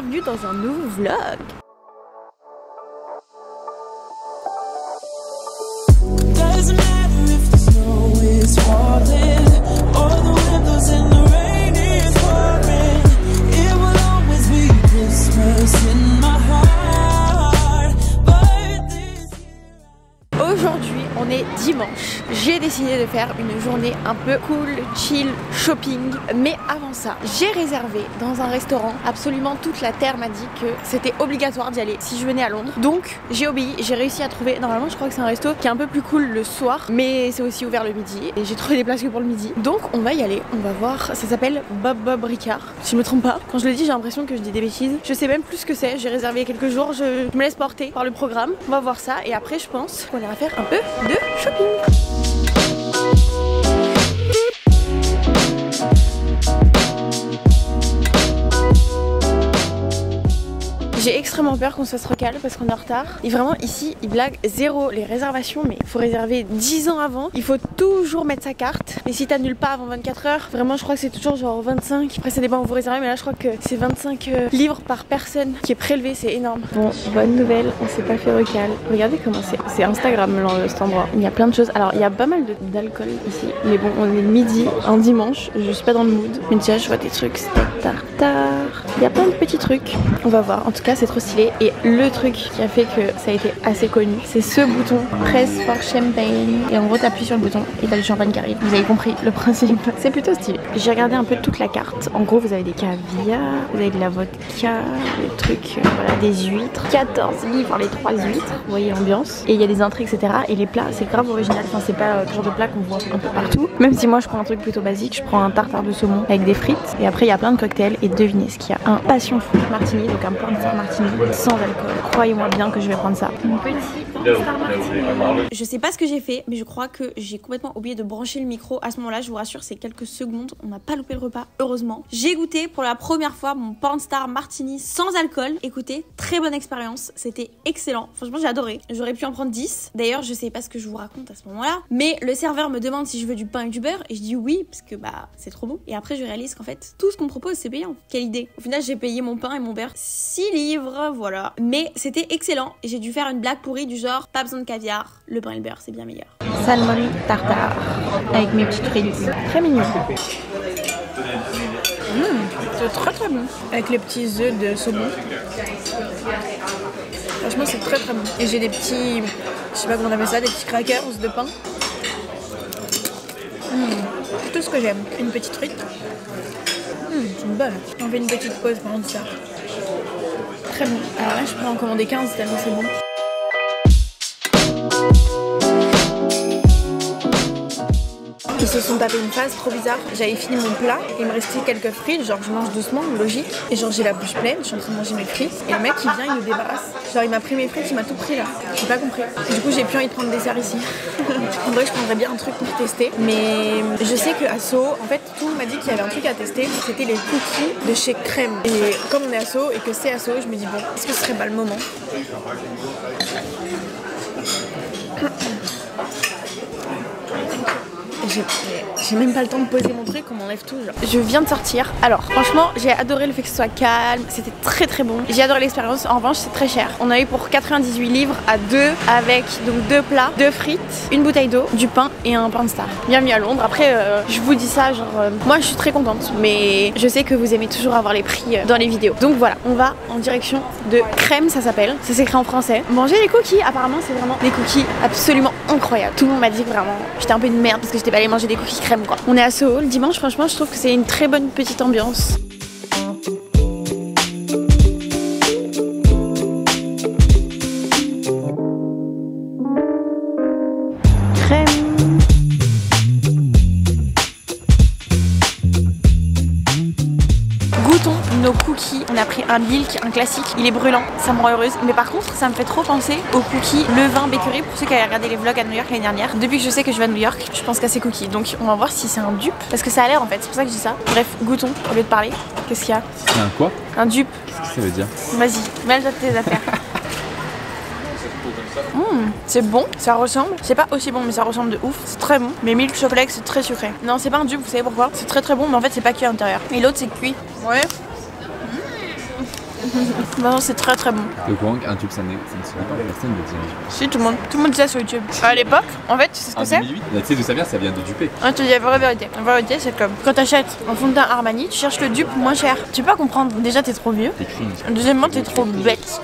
bienvenue dans un nouveau vlog Dimanche. J'ai décidé de faire une journée un peu cool, chill, shopping. Mais avant ça, j'ai réservé dans un restaurant. Absolument toute la terre m'a dit que c'était obligatoire d'y aller si je venais à Londres. Donc j'ai obéi, j'ai réussi à trouver. Normalement, je crois que c'est un resto qui est un peu plus cool le soir, mais c'est aussi ouvert le midi. Et j'ai trouvé des places que pour le midi. Donc on va y aller, on va voir. Ça s'appelle Bob Bob Ricard, si je me trompe pas. Quand je le dis, j'ai l'impression que je dis des bêtises. Je sais même plus ce que c'est. J'ai réservé quelques jours. Je me laisse porter par le programme. On va voir ça et après, je pense qu'on ira faire un peu de shopping. J'ai extrêmement peur qu'on se fasse recal parce qu'on est en retard. Et vraiment ici, ils blaguent zéro les réservations, mais il faut réserver 10 ans avant. Il faut toujours mettre sa carte. Et si t'annules pas avant 24 heures, vraiment je crois que c'est toujours genre 25. Après ça dépend où vous réservez, mais là je crois que c'est 25 euh, livres par personne qui est prélevé, c'est énorme. Bon, bonne nouvelle, on s'est pas fait recal. Regardez comment c'est. C'est Instagram là, cet endroit. Il y a plein de choses. Alors il y a pas mal d'alcool ici, mais bon, on est midi, un dimanche. Je suis pas dans le mood. Mais déjà je vois des trucs steak tartare. Il y a plein de petits trucs. On va voir. En tout cas, c'est trop stylé. Et le truc qui a fait que ça a été assez connu, c'est ce bouton Press for Champagne. Et en gros, t'appuies sur le bouton et t'as du champagne qui. Vous avez compris le principe. C'est plutôt stylé. J'ai regardé un peu toute la carte. En gros, vous avez des caviars, vous avez de la vodka, des trucs, euh, voilà, des huîtres. 14 livres les 3 huîtres. Vous voyez l'ambiance. Et il y a des entrées, etc. Et les plats, c'est grave original. Enfin, c'est pas le genre de plat qu'on voit un peu partout. Même si moi, je prends un truc plutôt basique, je prends un tartare de saumon avec des frites. Et après, il y a plein de cocktails. Et devinez ce qu'il y a. Un passion fruit martini, donc un pornstar martini sans alcool. Croyez-moi bien que je vais prendre ça. Je sais pas ce que j'ai fait, mais je crois que j'ai complètement oublié de brancher le micro à ce moment-là. Je vous rassure, c'est quelques secondes. On n'a pas loupé le repas, heureusement. J'ai goûté pour la première fois mon pornstar martini sans alcool. Écoutez, très bonne expérience. C'était excellent. Franchement, j'ai adoré. J'aurais pu en prendre 10. D'ailleurs, je sais pas ce que je vous raconte à ce moment-là. Mais le serveur me demande si je veux du pain et du beurre. Et je dis oui, parce que bah, c'est trop bon. Et après, je réalise qu'en fait, tout ce qu'on propose, c'est payant. Quelle idée. Au final, j'ai payé mon pain et mon beurre 6 livres, voilà. Mais c'était excellent. J'ai dû faire une blague pourrie du genre, pas besoin de caviar. Le pain et le beurre, c'est bien meilleur. Salmon tartare avec mes petites frites. Très mignon. Mmh, c'est très très bon. Avec les petits œufs de saumon. Franchement, c'est très très bon. Et j'ai des petits, je sais pas comment on appelle ça, des petits crackers de pain. Mmh, tout ce que j'aime. Une petite frite. Mmh, c'est une bonne. On fait une petite pause pendant ça. Très bon. Alors là, je peux en commander 15 tellement c'est bon. Ils se sont tapés une phase trop bizarre. J'avais fini mon plat, il me restait quelques frites, genre je mange doucement, logique. Et genre j'ai la bouche pleine, je suis en train de manger mes frites. Et le mec il vient, il me débarrasse. Genre il m'a pris mes frites, il m'a tout pris là. J'ai pas compris. Du coup j'ai plus envie de prendre des dessert ici. en vrai je prendrais bien un truc pour tester. Mais je sais que à en fait tout m'a dit qu'il y avait un truc à tester. C'était les cookies de chez Crème. Et comme on est à Soho et que c'est à Soho, je me dis bon, est-ce que ce serait pas le moment? J'ai même pas le temps de poser mon truc, on m'enlève tout. Genre. Je viens de sortir. Alors, franchement, j'ai adoré le fait que ce soit calme. C'était très très bon. J'ai adoré l'expérience. En revanche, c'est très cher. On a eu pour 98 livres à deux avec donc deux plats, deux frites, une bouteille d'eau, du pain et un pain de star. Bienvenue à Londres. Après, euh, je vous dis ça, genre, euh, moi je suis très contente, mais je sais que vous aimez toujours avoir les prix euh, dans les vidéos. Donc voilà, on va en direction de crème, ça s'appelle. Ça s'écrit en français. Manger les cookies. Apparemment, c'est vraiment des cookies absolument incroyables. Tout le monde m'a dit que vraiment, j'étais un peu une merde parce que j'étais pas allée manger des cookies crème quoi. On est à Soho le dimanche, franchement, je trouve que c'est une très bonne petite ambiance. Goûtons nos cookies. On a pris un milk, un classique. Il est brûlant, ça me rend heureuse. Mais par contre, ça me fait trop penser aux cookies levain bakery pour ceux qui avaient regardé les vlogs à New York l'année dernière. Depuis que je sais que je vais à New York, je pense qu'à ces cookies. Donc on va voir si c'est un dupe. Parce que ça a l'air en fait, c'est pour ça que je dis ça. Bref, goûtons au lieu de parler. Qu'est-ce qu'il y a? C'est un quoi? Un dupe. Qu'est-ce que ça veut dire? Vas-y, mêle-toi tes affaires. Mmh, c'est bon, ça ressemble. C'est pas aussi bon, mais ça ressemble de ouf. C'est très bon. Mais milk chocolate, c'est très sucré. Non, c'est pas un dupe, vous savez pourquoi? C'est très très bon, mais en fait, c'est pas cuit à l'intérieur. Et l'autre, c'est cuit. Ouais. Bah non, c'est très très bon. Le courant qu'un tube ça ne ça ne serait pas personne ne dirait. Si, tout le monde. Tout le monde disait sur YouTube. À l'époque, en fait, tu sais ce que c'est 2008, tu sais d'où ça vient Ça vient de Dupé. Ah, te dis la vraie vérité. La vraie vérité, c'est comme quand t'achètes un fond de teint Armani, tu cherches le dupe moins cher. Tu peux pas comprendre. Déjà, t'es trop vieux. Deuxièmement, t'es trop bête.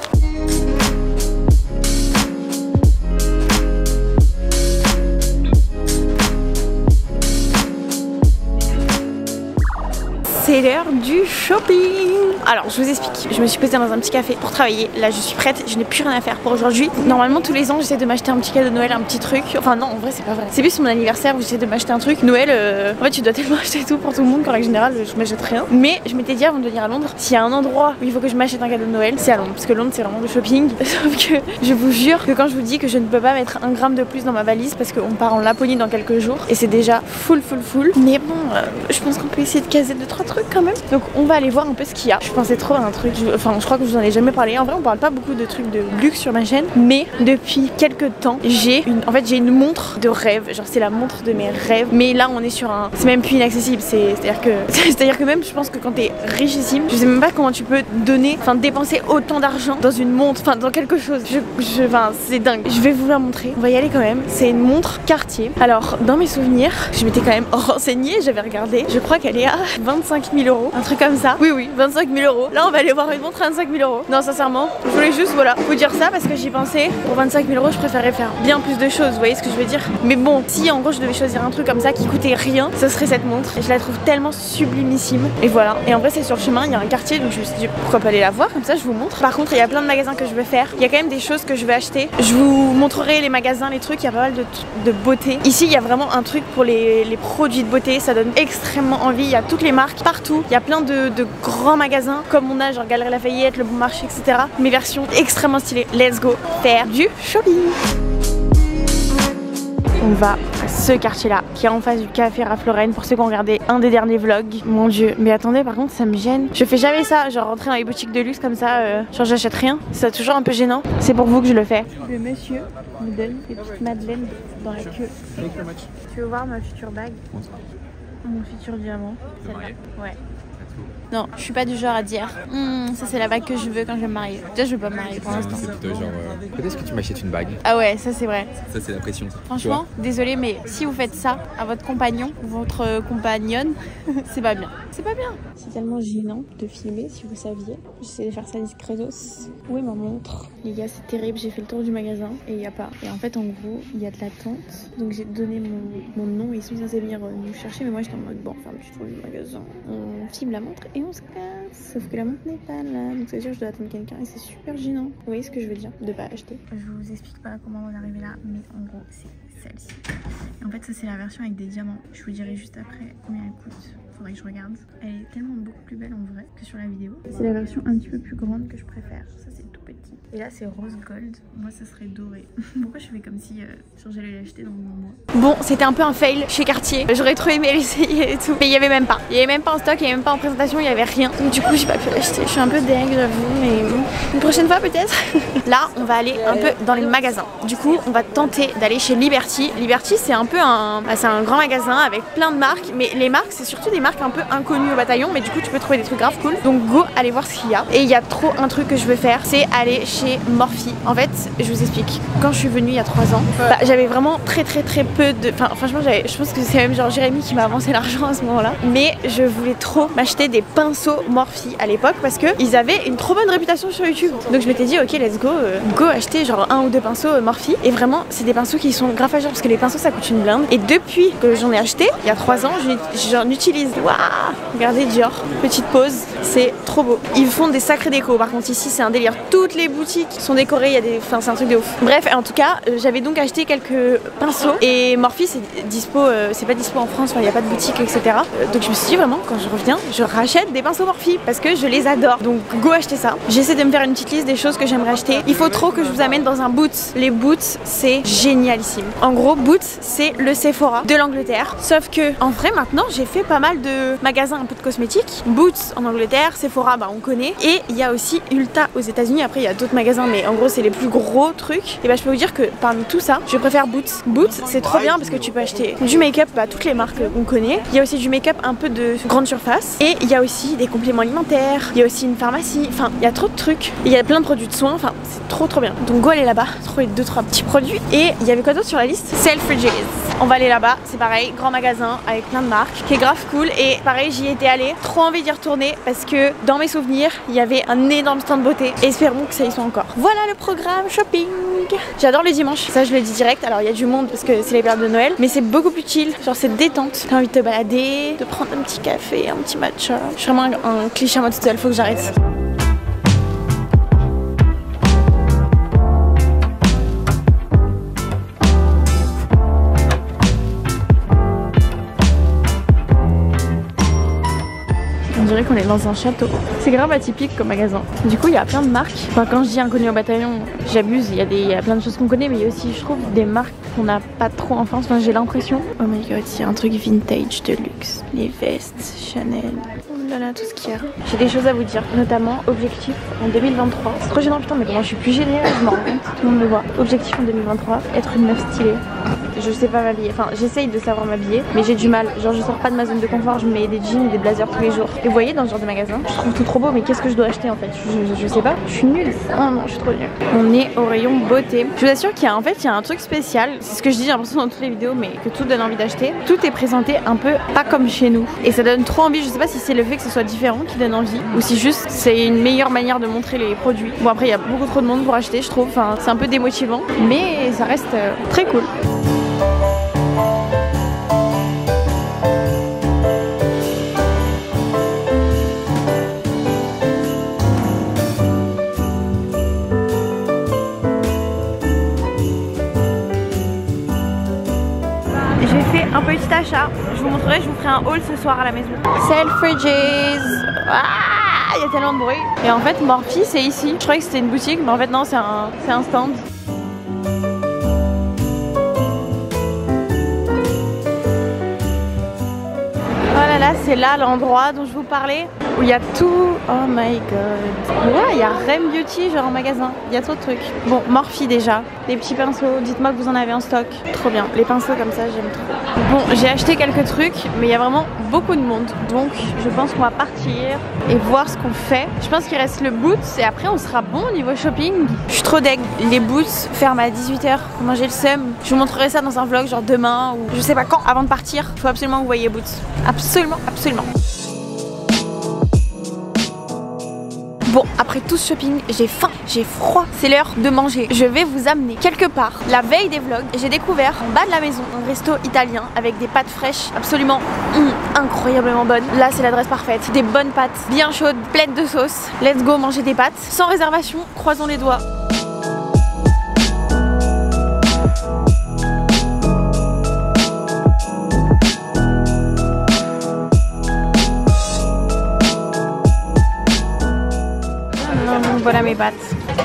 C'est l'heure du shopping Alors, je vous explique. Je me suis posée dans un petit café pour travailler. Là, je suis prête. Je n'ai plus rien à faire pour aujourd'hui. Normalement, tous les ans, j'essaie de m'acheter un petit cadeau de Noël, un petit truc. Enfin, non, en vrai, c'est pas vrai. C'est plus mon anniversaire où j'essaie de m'acheter un truc. Noël, euh, en fait, tu dois tellement acheter tout pour tout le monde qu'en règle générale, je m'achète rien. Mais je m'étais dit avant de venir à Londres, s'il y a un endroit où il faut que je m'achète un cadeau de Noël, c'est à Londres. Parce que Londres, c'est vraiment le shopping. Sauf que je vous jure que quand je vous dis que je ne peux pas mettre un gramme de plus dans ma valise parce qu'on part en Laponie dans quelques jours et c'est déjà full, full, full. Mais bon, euh, je pense qu'on peut essayer de caser deux, trois trucs quand même. Donc, on va aller voir un peu ce qu'il y a. Je pensais trop à un truc. Enfin, je crois que je vous en ai jamais parlé. En vrai, on parle pas beaucoup de trucs de luxe sur ma chaîne. Mais depuis quelques temps, j'ai une. En fait, j'ai une montre de rêve. Genre, c'est la montre de mes rêves. Mais là, on est sur un. C'est même plus inaccessible. C'est- C'est-à-dire que. C'est-à-dire que même, je pense que quand t'es richissime, je sais même pas comment tu peux donner. Enfin, dépenser autant d'argent dans une montre. Enfin, dans quelque chose. Je. je enfin, c'est dingue. Je vais vous la montrer. On va y aller quand même. C'est une montre Cartier. Alors, dans mes souvenirs, je m'étais quand même renseignée. J'avais regardé. Je crois qu'elle est à 25 000 euros. Un truc comme ça? Oui, oui, 25 000 euros. Là, on va aller voir une montre à 25 000 euros. Non, sincèrement, je voulais juste, voilà, vous dire ça parce que j'y pensais. Pour 25 000 euros, je préférerais faire bien plus de choses. Vous voyez ce que je veux dire? Mais bon, si en gros, je devais choisir un truc comme ça qui coûtait rien, ce serait cette montre. Et je la trouve tellement sublimissime. Et voilà. Et en vrai, c'est sur le chemin, il y a un quartier, donc je me suis dit pourquoi pas aller la voir? Comme ça, je vous montre. Par contre, il y a plein de magasins que je veux faire. Il y a quand même des choses que je vais acheter. Je vous montrerai les magasins, les trucs. Il y a pas mal de, de beauté. Ici, il y a vraiment un truc pour les, les produits de beauté. Ça donne extrêmement envie. Il y a toutes les marques partout. Il y a plein de, de grands magasins comme on a, genre Galerie Lafayette, Le Bon Marché, etc. Mes versions extrêmement stylées. Let's go faire du shopping. On va à ce quartier-là, qui est en face du café Lauren, pour ceux qui ont regardé un des derniers vlogs. Mon dieu, mais attendez, par contre, ça me gêne. Je fais jamais ça, genre rentrer dans les boutiques de luxe comme ça, euh, genre j'achète rien. C'est toujours un peu gênant. C'est pour vous que je le fais. Le monsieur me donne des petites madeleines dans la queue. Tu veux voir ma future bague? Mon futur diamant Celle-là. Ouais. Non, je suis pas du genre à dire Hmm, ça c'est la bague que je veux quand je vais me marier. Déjà, je veux pas me marier pour l'instant. C'est plutôt genre. euh, Peut-être que tu m'achètes une bague? Ah ouais, ça c'est vrai. Ça, c'est la pression. ça. Franchement, désolé, mais si vous faites ça à votre compagnon ou votre compagnonne, c'est pas bien. C'est pas bien. C'est tellement gênant de filmer, si vous saviez. J'essaie de faire ça discretos. Où est ma montre? Les gars, c'est terrible. J'ai fait le tour du magasin et il y a pas. Et en fait, en gros, il y a de l'attente. Donc j'ai donné mon, mon nom et ils sont censés venir euh, nous chercher. Mais moi, j'étais en mode bon, ferme le tour du magasin. On filme la montre et Sauf que la montre n'est pas là. Donc c'est sûr, je dois attendre quelqu'un et c'est super gênant. Vous voyez ce que je veux dire? De pas acheter. Je vous explique pas comment on est arrivé là, mais en gros, c'est celle-ci. En fait, ça, c'est la version avec des diamants. Je vous dirai juste après combien elle coûte. Faudrait que je regarde. Elle est tellement beaucoup plus belle en vrai que sur la vidéo. C'est la version un petit peu plus grande que je préfère. Ça, c'est tout petit. Et là, c'est rose gold. Moi, ça serait doré. Pourquoi je fais comme si euh, j'allais l'acheter dans mon mois Bon, c'était un peu un fail chez Cartier. J'aurais trop aimé l'essayer et tout. Mais il y avait même pas. Il y avait même pas en stock, il y avait même pas en présentation, il y avait rien. Donc, du coup, j'ai pas pu l'acheter. Je suis un peu deg, j'avoue. Mais une prochaine fois, peut-être. Là, on va aller un peu dans les magasins. Du coup, on va tenter d'aller chez Liberty. Liberty, c'est un peu un, bah, c'est un grand magasin avec plein de marques. Mais les marques, c'est surtout des marques un peu inconnues au bataillon. Mais du coup, tu peux trouver des trucs grave cool. Donc, go, aller voir ce qu'il y a. Et il y a trop un truc que je veux faire, c'est aller chez Morphe. En fait, je vous explique. Quand je suis venue il y a 3 ans, bah, j'avais vraiment très très très peu de. Enfin, franchement, j'avais- je pense que c'est même genre Jérémy qui m'a avancé l'argent à ce moment-là. Mais je voulais trop m'acheter des pinceaux Morphe à l'époque parce que ils avaient une trop bonne réputation sur YouTube. Donc je m'étais dit, ok, let's go, euh, go acheter genre un ou deux pinceaux euh, Morphe. Et vraiment, c'est des pinceaux qui sont grave parce que les pinceaux ça coûte une blinde. Et depuis que j'en ai acheté, il y a 3 ans, je- j'en utilise. Waouh Regardez Dior, petite pause, c'est trop beau. Ils font des sacrés décos. Par contre, ici, c'est un délire. Toutes les boutiques sont décorées, il y a des. Enfin, c'est un truc de ouf. Bref, en tout cas, euh, j'avais donc acheté quelques pinceaux et Morphe c'est dispo, euh, c'est pas dispo en France, il n'y a pas de boutique, etc. Euh, donc je me suis dit vraiment, quand je reviens, je rachète des pinceaux Morphe parce que je les adore. Donc go acheter ça. J'essaie de me faire une petite liste des choses que j'aimerais acheter. Il faut trop que je vous amène dans un Boots. Les Boots, c'est génialissime. En gros, Boots, c'est le Sephora de l'Angleterre. Sauf que, en vrai, maintenant, j'ai fait pas mal de magasins un peu de cosmétiques. Boots en Angleterre, Sephora, bah on connaît. Et il y a aussi Ulta aux États-Unis. Après, il y a d'autres magasins, mais en gros, c'est les plus gros trucs. Et bah, je peux vous dire que parmi tout ça, je préfère Boots. Boots, c'est trop bien parce que tu peux acheter du make-up, bah, toutes les marques qu'on connaît. Il y a aussi du make-up un peu de grande surface. Et il y a aussi des compléments alimentaires. Il y a aussi une pharmacie. Enfin, il y a trop de trucs. Il y a plein de produits de soins. Enfin, c'est trop trop bien. Donc, go aller là-bas, trouver deux trois petits produits. Et il y avait quoi d'autre sur la liste? Selfridges. On va aller là-bas, c'est pareil, grand magasin avec plein de marques, qui est grave cool. Et pareil, j'y étais allée, trop envie d'y retourner parce que dans mes souvenirs, il y avait un énorme stand de beauté. Espérons que ça y soit encore. Voilà le programme shopping. J'adore le dimanche, ça je le dis direct. Alors il y a du monde parce que c'est les périodes de Noël, mais c'est beaucoup plus chill. Genre c'est détente. T'as envie de te balader, de prendre un petit café, un petit matcha. Je suis vraiment un, un cliché à moi toute seule, faut que j'arrête. Dirait qu'on est dans un château. C'est grave atypique comme magasin. Du coup, il y a plein de marques. Enfin, quand je dis inconnu au bataillon, j'abuse. Il y, a des- il y a plein de choses qu'on connaît, mais il y a aussi, je trouve, des marques qu'on n'a pas trop en France. Enfin, j'ai l'impression. Oh my god, il y a un truc vintage de luxe. Les vestes, Chanel. Oh là là, tout ce qu'il y a. J'ai des choses à vous dire, notamment objectif en 2023. C'est trop gênant, putain, mais comment je suis plus gênée je m'en rends compte. Tout le monde le voit. Objectif en 2023, être une meuf stylée. Je sais pas m'habiller. Enfin, j'essaye de savoir m'habiller, mais j'ai du mal. Genre, je sors pas de ma zone de confort, je mets des jeans et des blazers tous les jours. Et vous voyez, dans ce genre de magasin, je trouve tout trop beau, mais qu'est-ce que je dois acheter en fait? Je, je- je sais pas. Je suis nulle. Oh non, je suis trop nulle. On est au rayon beauté. Je vous assure qu'il y a en fait, il y a un truc spécial. C'est ce que je dis, j'ai l'impression dans toutes les vidéos, mais que tout donne envie d'acheter. Tout est présenté un peu pas comme chez nous. Et ça donne trop envie. Je sais pas si c'est le fait que ce soit différent qui donne envie, ou si juste c'est une meilleure manière de montrer les produits. Bon, après, il y a beaucoup trop de monde pour acheter, je trouve. Enfin, c'est un peu démotivant, mais ça reste euh, très cool. Soir à la maison. Selfridges. Ah, il y a tellement de bruit. Et en fait, Morphy, c'est ici. Je croyais que c'était une boutique, mais en fait, non, c'est un, c'est un stand. Oh là là, c'est là l'endroit dont je vous parlais où il y a tout. Oh my god. Ouais, il y a Rem Beauty, genre en magasin. Il y a trop de trucs. Bon, Morphy déjà. Des petits pinceaux. Dites-moi que vous en avez en stock. Trop bien. Les pinceaux comme ça, j'aime trop. Bon, j'ai acheté quelques trucs, mais il y a vraiment beaucoup de monde. Donc, je pense qu'on va partir et voir ce qu'on fait. Je pense qu'il reste le Boots et après, on sera bon au niveau shopping. Je suis trop deg. Les Boots ferment à 18h. Comment j'ai le seum. Je vous montrerai ça dans un vlog, genre demain ou je sais pas quand, avant de partir. Il faut absolument que vous voyez Boots. Absolument, absolument. Bon, après tout ce shopping, j'ai faim, j'ai froid, c'est l'heure de manger. Je vais vous amener quelque part. La veille des vlogs, j'ai découvert en bas de la maison un resto italien avec des pâtes fraîches absolument hum, incroyablement bonnes. Là, c'est l'adresse parfaite. Des bonnes pâtes, bien chaudes, pleines de sauce. Let's go manger des pâtes. Sans réservation, croisons les doigts. Voilà mes pâtes.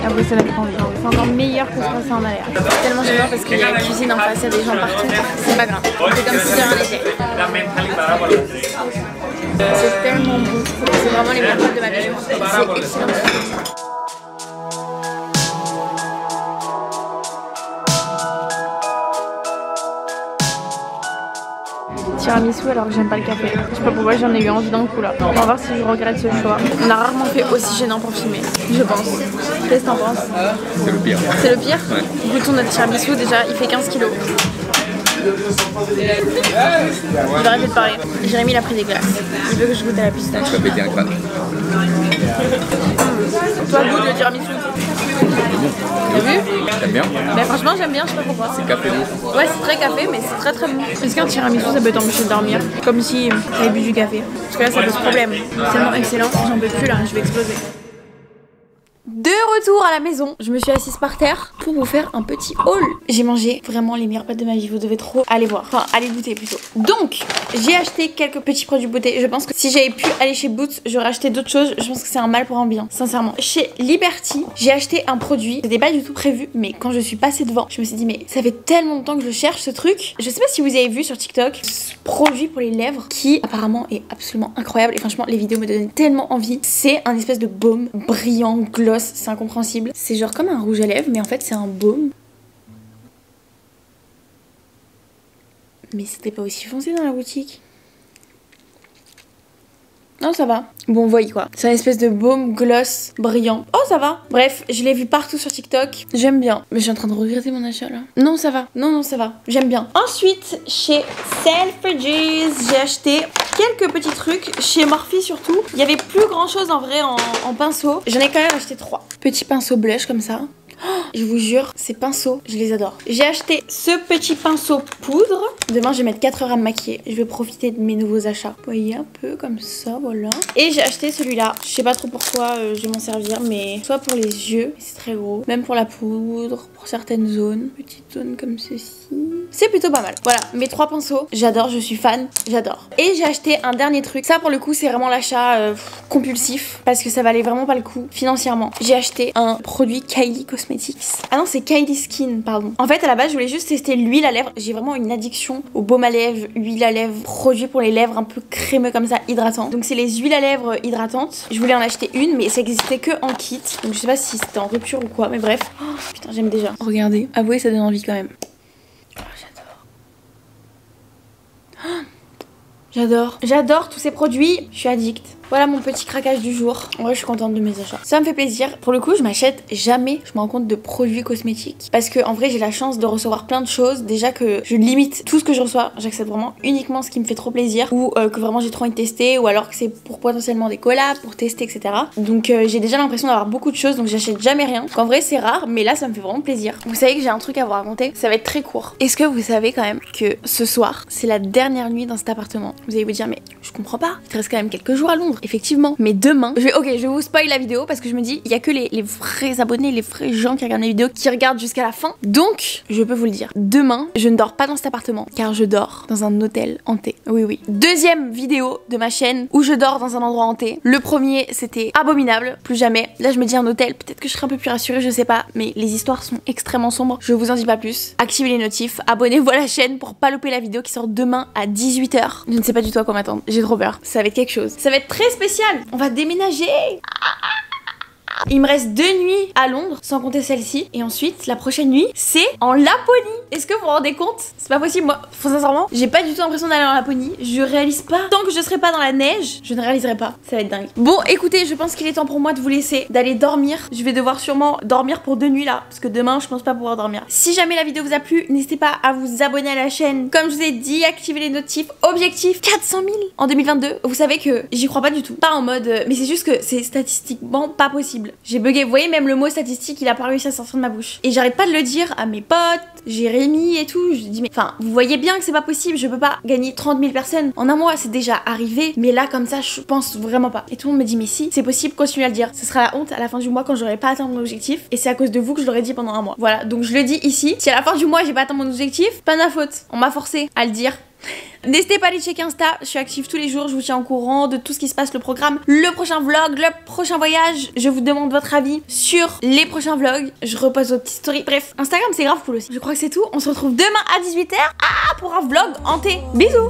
Vous ça donne envie. C'est encore meilleur que ce que ça en a l'air. Tellement gênant parce qu'il y a la cuisine en face, il y a des gens partout. C'est pas grave. C'est comme si de rien n'était. C'est tellement bon. C'est vraiment les meilleures pâtes de ma vie. C'est excellent. Tiramisu alors que j'aime pas le café. Je sais pas pourquoi j'en ai eu envie d'un coup là. On va voir si je regrette ce choix. On a rarement fait aussi gênant pour filmer, je pense. Qu'est-ce que t'en penses? C'est le pire. C'est le pire? Goûtons notre tiramisu déjà, il fait 15 kilos. Il va arrêter de parler. Jérémy il a pris des glaces. Il veut que je goûte à la pistache. Tu vas péter un crâne. Toi goûte le tiramisu. T'as vu T'aimes bien Mais franchement j'aime bien, je sais pas pourquoi. Café Ouais c'est très café mais c'est très très bon. Est-ce qu'un tiramisu ça peut t'empêcher de dormir Comme si t'avais bu du café. Parce que là ça pose problème. C'est tellement excellent, j'en peux plus là, je vais exploser. Retour à la maison, je me suis assise par terre pour vous faire un petit haul. J'ai mangé vraiment les meilleures pâtes de ma vie, vous devez trop aller voir. Enfin, aller goûter plutôt. Donc, j'ai acheté quelques petits produits beauté. Je pense que si j'avais pu aller chez Boots, j'aurais acheté d'autres choses. Je pense que c'est un mal pour un bien, sincèrement. Chez Liberty, j'ai acheté un produit. C'était pas du tout prévu, mais quand je suis passée devant, je me suis dit, mais ça fait tellement de temps que je cherche ce truc. Je sais pas si vous avez vu sur TikTok ce produit pour les lèvres qui apparemment est absolument incroyable. Et franchement, les vidéos me donnent tellement envie. C'est un espèce de baume brillant, gloss c'est C'est genre comme un rouge à lèvres, mais en fait c'est un baume. Mais c'était pas aussi foncé dans la boutique. Non, ça va. Bon, voyez quoi. C'est une espèce de baume gloss brillant. Oh, ça va. Bref, je l'ai vu partout sur TikTok. J'aime bien. Mais je suis en train de regretter mon achat là. Non, ça va. Non, non, ça va. J'aime bien. Ensuite, chez Selfridges, j'ai acheté quelques petits trucs. Chez Morphe surtout. Il y avait plus grand chose en vrai en, pinceau. J'en ai quand même acheté trois. Petits pinceaux blush comme ça. Je vous jure, ces pinceaux, je les adore. J'ai acheté ce petit pinceau poudre. Demain, je vais mettre 4 heures à me maquiller. Je vais profiter de mes nouveaux achats. Vous voyez, un peu comme ça, voilà. Et j'ai acheté celui-là. Je sais pas trop pourquoi euh, je vais m'en servir, mais soit pour les yeux, c'est très gros. Même pour la poudre, pour certaines zones. Petite zone comme ceci. C'est plutôt pas mal. Voilà, mes trois pinceaux. J'adore, je suis fan. J'adore. Et j'ai acheté un dernier truc. Ça, pour le coup, c'est vraiment l'achat euh, compulsif. Parce que ça valait vraiment pas le coup financièrement. J'ai acheté un produit Kylie Cosmetics. Ah non, c'est Kylie Skin, pardon. En fait, à la base, je voulais juste tester l'huile à lèvres. J'ai vraiment une addiction au baume à lèvres, huile à lèvres, produit pour les lèvres un peu crémeux comme ça, hydratant. Donc, c'est les huiles à lèvres hydratantes. Je voulais en acheter une, mais ça existait que en kit. Donc, je sais pas si c'était en rupture ou quoi, mais bref. Oh, putain, j'aime déjà. Regardez. Avouez, ça donne envie quand même. Oh, j'adore. Oh, J'adore. J'adore tous ces produits. Je suis addict. Voilà mon petit craquage du jour. En vrai, je suis contente de mes achats. Ça me fait plaisir. Pour le coup, je m'achète jamais, je me rends compte, de produits cosmétiques. Parce que en vrai, j'ai la chance de recevoir plein de choses. Déjà que je limite tout ce que je reçois. J'accepte vraiment uniquement ce qui me fait trop plaisir. Ou euh, que vraiment j'ai trop envie de tester. Ou alors que c'est pour potentiellement des collabs, pour tester, etc. Donc euh, j'ai déjà l'impression d'avoir beaucoup de choses. Donc j'achète jamais rien. En vrai, c'est rare. Mais là, ça me fait vraiment plaisir. Vous savez que j'ai un truc à vous raconter. Ça va être très court. Est-ce que vous savez quand même que ce soir, c'est la dernière nuit dans cet appartement? Vous allez vous dire, mais je comprends pas. Il te reste quand même quelques jours à Londres effectivement. Mais demain, je vais, ok, je vous spoil la vidéo parce que je me dis, il y a que les, les, vrais abonnés, les vrais gens qui regardent la vidéo qui regardent jusqu'à la fin. Donc, je peux vous le dire, demain, je ne dors pas dans cet appartement car je dors dans un hôtel hanté. Oui, oui. Deuxième vidéo de ma chaîne où je dors dans un endroit hanté. Le premier, c'était abominable, plus jamais. Là, je me dis un hôtel, peut-être que je serai un peu plus rassurée, je sais pas, mais les histoires sont extrêmement sombres. Je vous en dis pas plus. Activez les notifs, abonnez-vous à la chaîne pour pas louper la vidéo qui sort demain à 18h. Je ne sais pas du tout à quoi m'attendre. J'ai trop peur. Ça va être quelque chose. Ça va être très spécial. On va déménager. Il me reste deux nuits à Londres, sans compter celle-ci. Et ensuite, la prochaine nuit, c'est en Laponie. Est-ce que vous vous rendez compte? C'est pas possible. Moi, sincèrement, j'ai pas du tout l'impression d'aller en Laponie. Je réalise pas. Tant que je serai pas dans la neige, je ne réaliserai pas. Ça va être dingue. Bon, écoutez, je pense qu'il est temps pour moi de vous laisser, d'aller dormir. Je vais devoir sûrement dormir pour deux nuits là, parce que demain, je pense pas pouvoir dormir. Si jamais la vidéo vous a plu, n'hésitez pas à vous abonner à la chaîne. Comme je vous ai dit, activez les notifs. Objectif 400 000 en 2022. Vous savez que j'y crois pas du tout. Pas en mode, euh, mais c'est juste que c'est statistiquement pas possible. J'ai bugué. Vous voyez, même le mot statistique, il a pas réussi à sortir de ma bouche. Et j'arrête pas de le dire à mes potes, Jérémy et tout. Je dis, mais enfin, vous voyez bien que c'est pas possible. Je peux pas gagner 30 000 personnes en un mois. C'est déjà arrivé. Mais là, comme ça, je pense vraiment pas. Et tout le monde me dit, mais si, c'est possible, continuez à le dire. Ce sera la honte à la fin du mois quand j'aurai pas atteint mon objectif. Et c'est à cause de vous que je l'aurais dit pendant un mois. Voilà, donc je le dis ici. Si à la fin du mois, j'ai pas atteint mon objectif, pas de ma faute. On m'a forcé à le dire. N'hésitez pas à aller checker Insta, je suis active tous les jours, je vous tiens au courant de tout ce qui se passe, le programme, le prochain vlog, le prochain voyage. Je vous demande votre avis sur les prochains vlogs. Je repose vos petites stories. Bref, Instagram c'est grave cool aussi. Je crois que c'est tout. On se retrouve demain à 18h ah, pour un vlog hanté. Bisous